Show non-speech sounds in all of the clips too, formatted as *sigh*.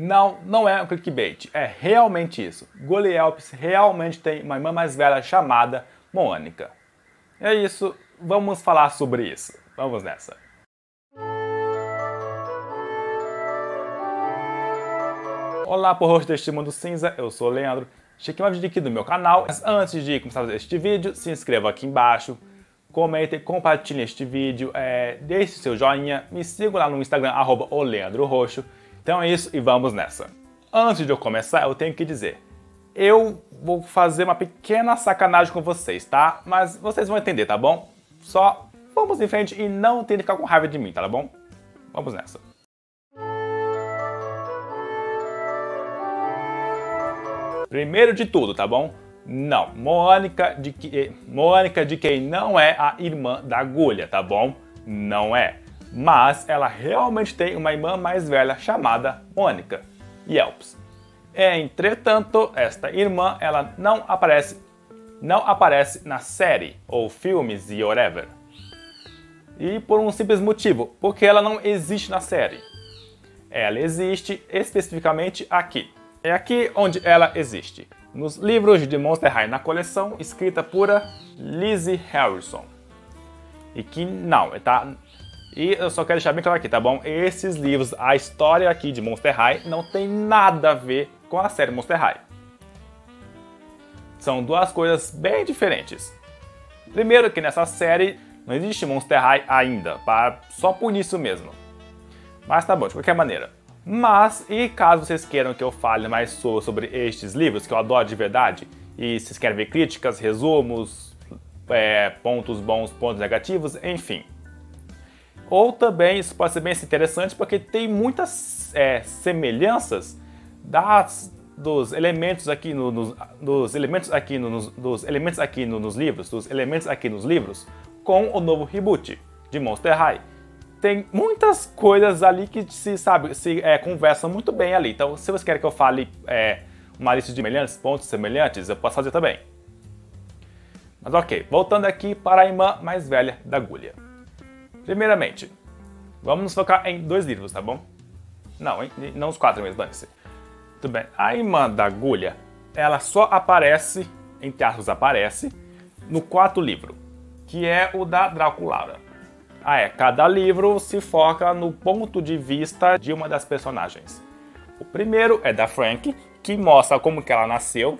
Não, não é um clickbait, é realmente isso. Gully Elps realmente tem uma irmã mais velha chamada Mônica. É isso, vamos falar sobre isso. Vamos nessa. Olá, por deste Mundo Cinza, eu sou o Leandro. Cheque mais vídeo aqui do meu canal. Mas antes de começar este vídeo, se inscreva aqui embaixo, comente, compartilhe este vídeo, é, deixe seu joinha, me siga lá no Instagram, arroba. Então é isso e vamos nessa. Antes de eu começar, eu tenho que dizer, eu vou fazer uma pequena sacanagem com vocês, tá? Mas vocês vão entender, tá bom? Só vamos em frente e não tentem ficar com raiva de mim, tá bom? Vamos nessa. Primeiro de tudo, tá bom? Não, Mônica de, que, Mônica de quem não é a irmã da agulha, tá bom? Não é. Mas ela realmente tem uma irmã mais velha chamada Mônica Yelps. Entretanto, esta irmã ela não aparece não aparece na série ou filmes e whatever. E por um simples motivo, porque ela não existe na série. Ela existe especificamente aqui. É aqui onde ela existe, nos livros de Monster High na coleção escrita por Lizzie Harrison. E que não, tá? E eu só quero deixar bem claro aqui, tá bom? Esses livros, a história aqui de Monster High não tem nada a ver com a série Monster High. São duas coisas bem diferentes. Primeiro que nessa série não existe Monster High ainda, só por isso mesmo. Mas tá bom, de qualquer maneira. Mas, e caso vocês queiram que eu fale mais sobre estes livros, que eu adoro de verdade, e vocês querem ver críticas, resumos, é, pontos bons, pontos negativos, enfim. Ou também, isso pode ser bem interessante porque tem muitas é, semelhanças das, dos elementos aqui no, nos, dos elementos aqui no, nos, dos elementos aqui no, nos livros, dos elementos aqui nos livros, com o novo reboot de Monster High tem muitas coisas ali que se sabe, se é, conversam muito bem ali. Então, se você quer que eu fale é, uma lista de semelhantes, pontos semelhantes, eu posso fazer também. Mas ok, voltando aqui para a irmã mais velha da agulha. Primeiramente, vamos nos focar em dois livros, tá bom? Não, não os quatro mesmo, dane-se. Tudo bem. A irmã da agulha, ela só aparece, entre aspas, aparece, no quarto livro, que é o da Draculara. Ah, é. Cada livro se foca no ponto de vista de uma das personagens. O primeiro é da Frank, que mostra como que ela nasceu.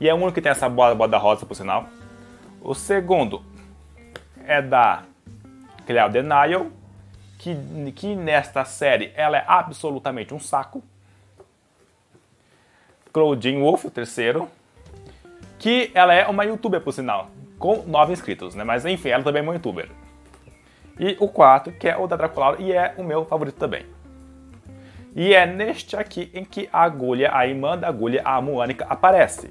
E é o único que tem essa bola, bola rosa, por sinal. O segundo é da Cleo Denial, que, que nesta série ela é absolutamente um saco. Claudine Wolf, o terceiro, que ela é uma youtuber, por sinal, com nove inscritos, né? Mas enfim, ela também é uma youtuber. E o quarto, que é o da Draculaura, e é o meu favorito também. E é neste aqui em que a agulha, a irmã da agulha, a Moânica, aparece.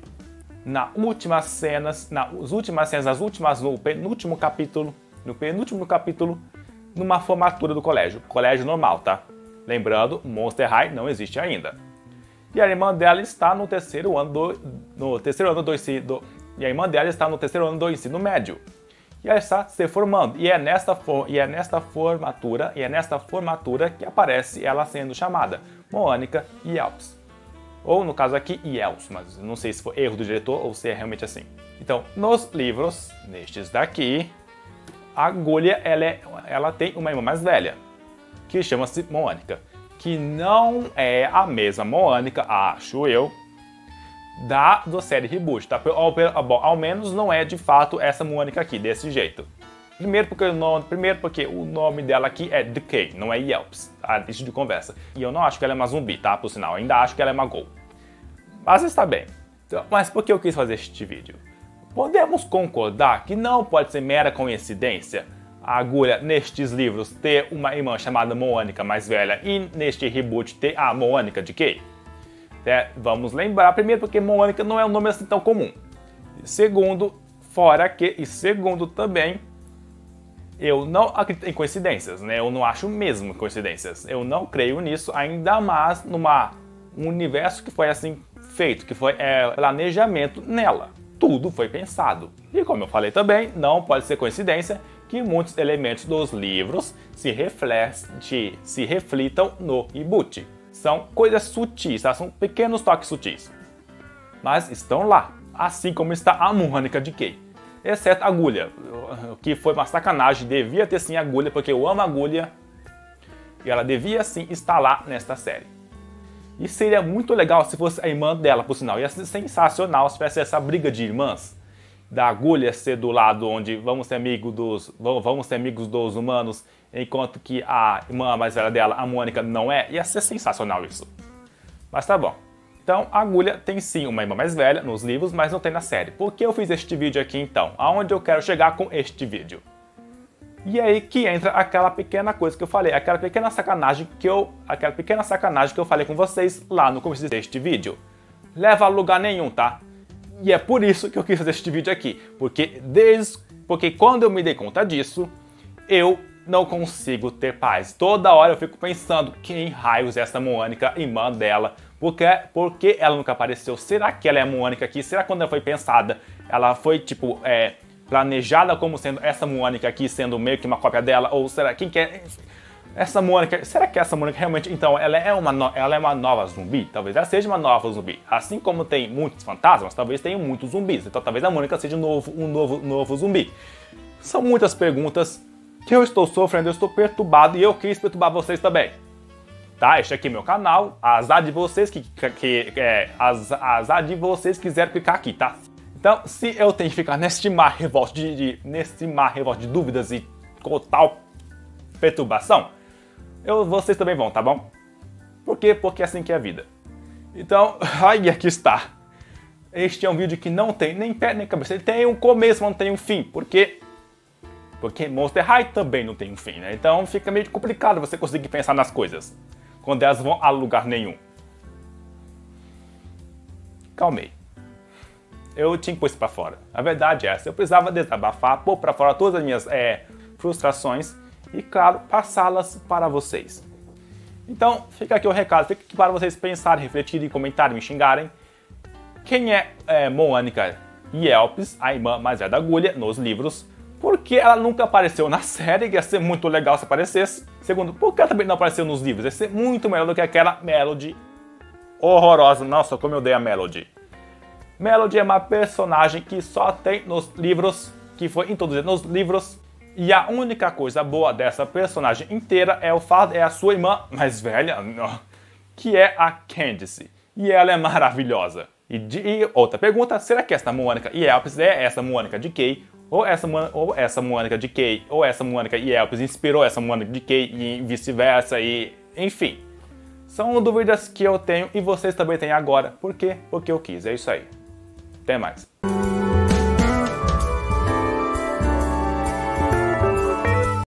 Na últimas cenas, nas últimas cenas, nas últimas, no penúltimo capítulo, no penúltimo capítulo, numa formatura do colégio. Colégio normal, tá? Lembrando, Monster High não existe ainda. E a irmã dela está no terceiro ano do, no terceiro ano do ensino, e a irmã dela está no terceiro ano do ensino médio e ela está se formando. E é nesta, e é nesta formatura, e é nesta formatura que aparece ela sendo chamada Mônica Yelps. Ou no caso aqui, Yelps, mas não sei se foi erro do diretor ou se é realmente assim. Então, nos livros, nestes daqui, a agulha ela, é, ela tem uma irmã mais velha, que chama-se Mônica, que não é a mesma Mônica, acho eu, da do série Reboot, tá? Ao, bom, ao menos não é de fato essa Mônica aqui, desse jeito. Primeiro porque, o nome, primeiro porque o nome dela aqui é Decay, não é Yelps, tá? Isso de conversa. E eu não acho que ela é uma zumbi, tá? Por sinal, ainda acho que ela é uma Gol. Mas está bem. Então, mas por que eu quis fazer este vídeo? Podemos concordar que não pode ser mera coincidência a agulha nestes livros ter uma irmã chamada Mônica mais velha e neste reboot ter a Mônica de Kay? É, vamos lembrar primeiro porque Mônica não é um nome assim tão comum. Segundo, fora que, e segundo também, eu não acredito em coincidências, né? Eu não acho mesmo coincidências. Eu não creio nisso, ainda mais numa um universo que foi assim feito, que foi é, planejamento nela. Tudo foi pensado. E como eu falei também, não pode ser coincidência que muitos elementos dos livros se, reflete, se reflitam no reboot. São coisas sutis, tá? são pequenos toques sutis. Mas estão lá, assim como está a Mônica de Kay. Exceto agulha, que foi uma sacanagem, devia ter sim agulha, porque eu amo agulha. E ela devia sim estar lá nesta série. E seria muito legal se fosse a irmã dela, por sinal. Ia ser sensacional se tivesse essa briga de irmãs. Da agulha ser do lado onde vamos ser amigos dos, vamos ser amigos dos humanos, enquanto que a irmã mais velha dela, a Mônica, não é. Ia ser sensacional isso. Mas tá bom. Então, a agulha tem sim uma irmã mais velha nos livros, mas não tem na série. Por que eu fiz este vídeo aqui então? Aonde eu quero chegar com este vídeo? E aí que entra aquela pequena coisa que eu falei, aquela pequena sacanagem que eu, aquela pequena sacanagem que eu falei com vocês lá no começo deste vídeo. Leva a lugar nenhum, tá? E é por isso que eu quis fazer este vídeo aqui, porque desde, porque quando eu me dei conta disso, eu não consigo ter paz. Toda hora eu fico pensando quem raios é essa Mônica, irmã dela, porque, porque ela nunca apareceu? Será que ela é a Mônica aqui? Será que quando ela foi pensada, ela foi tipo é, planejada como sendo essa Mônica aqui, sendo meio que uma cópia dela? Ou será que é essa Mônica? Será que essa Mônica realmente, então, ela é uma, no, ela é uma nova zumbi? Talvez ela seja uma nova zumbi. Assim como tem muitos fantasmas, talvez tenha muitos zumbis. Então, talvez a Mônica seja um novo, um novo, novo zumbi. São muitas perguntas que eu estou sofrendo, eu estou perturbado e eu quis perturbar vocês também. Tá? Este aqui é meu canal, azar de vocês que, que, que é, azar de vocês quiserem ficar aqui, tá? Então, se eu tenho que ficar neste mar revolto de, de, neste mar revolto de dúvidas e total perturbação, eu, vocês também vão, tá bom? Por quê? Porque é assim que é a vida. Então, *laughs* aí aqui está. Este é um vídeo que não tem nem pé nem cabeça. Ele tem um começo, mas não tem um fim. Porque porque Monster High também não tem um fim, né? Então fica meio complicado você conseguir pensar nas coisas quando elas vão a lugar nenhum. Calmei eu tinha que pôr isso pra fora. A verdade é essa, eu precisava desabafar, pôr pra fora todas as minhas é, frustrações e, claro, passá-las para vocês. Então, fica aqui o recado, fica aqui para vocês pensarem, refletirem, comentarem, me xingarem. Quem é, é Moânica Yelps, a irmã mais velha da agulha, nos livros? Porque ela nunca apareceu na *laughs* série, ia ser muito legal se aparecesse. Segundo, porque ela também não apareceu nos livros, ia ser muito melhor do que aquela Melody horrorosa. Nossa, como eu dei a Melody. Melody é uma personagem que só tem nos livros, que foi introduzida nos livros. E a única coisa boa dessa personagem inteira é o fato é a sua irmã mais velha, que é a Candice. E ela é maravilhosa. E, de, e outra pergunta, será que essa Mônica e Elpis é essa Mônica de Kay? Ou essa, ou essa Mônica de Kay, ou essa Mônica e Elpis inspirou essa Mônica de Kay e vice-versa, e enfim. São dúvidas que eu tenho e vocês também têm agora. Por quê? Porque eu quis, é isso aí. Até mais.